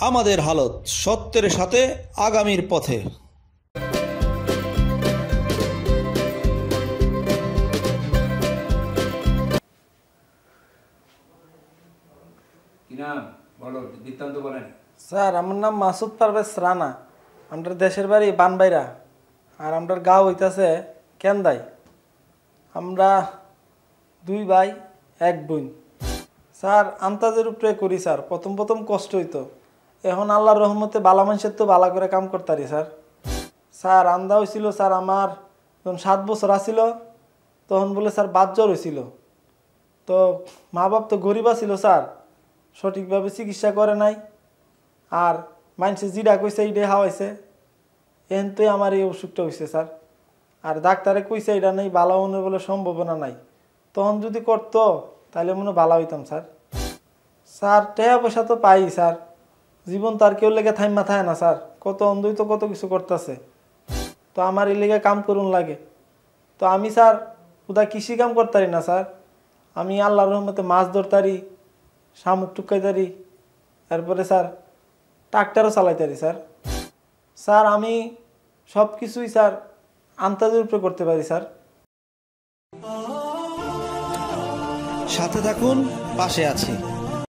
আমাদের হালত সত্যের সাথে আগামীর পথে। স্যার আমার নাম মাসুদ পারভেজ রানা। আমাদের দেশের বাড়ি বানবাইরা। আর আমাদের গাঁও হইতাছে কেন্দাই। আমরা দুই ভাই এক বোন। স্যার আন্তাজের উপরে করি স্যার। প্রথম প্রথম কষ্ট হইতো। এখন আল্লাহর রহমতে বালা মানুষের তো বালা করে কাম করতারি, স্যার। স্যার, আন্দা হয়েছিল স্যার, আমার যখন সাত বছর আসিল তখন বলে, স্যার বাদ জ্বর হয়েছিল তো মা বাপ তো গরিব ছিল স্যার। সঠিকভাবে চিকিৎসা করে নাই। আর মানুষে জিরা কইছে এইটাই হাওয়াইছে এনতই আমার এই অসুখটা হয়েছে স্যার। আর ডাক্তারে কইছে এটা নেই, বালা মনে বলে সম্ভাবনা নাই। তখন যদি করতো তাহলে মনে ভালো হইতাম, স্যার। স্যার টাকা পয়সা তো পাই, স্যার। জীবন তার কেউ লেগে থাইমা থাকে না, স্যার। কত অন্ধই তো কত কিছু করতেছে। তো আমার এই লেগে কাম করুন লাগে। তো আমি, স্যার, উদা কৃষি কাম করতারি না, স্যার। আমি আল্লাহ রহমতে মাছ ধরতারি, শামুক টুকাইতারি, তারপরে, স্যার, ট্রাক্টারও চালাইতারি, স্যার। স্যার, আমি সব কিছুই স্যার আন্তাজের উপরে করতে পারি, স্যার। সাথে থাকুন, পাশে আছি।